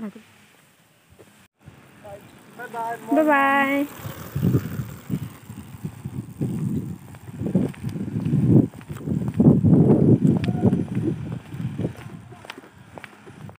好的，拜拜，拜拜。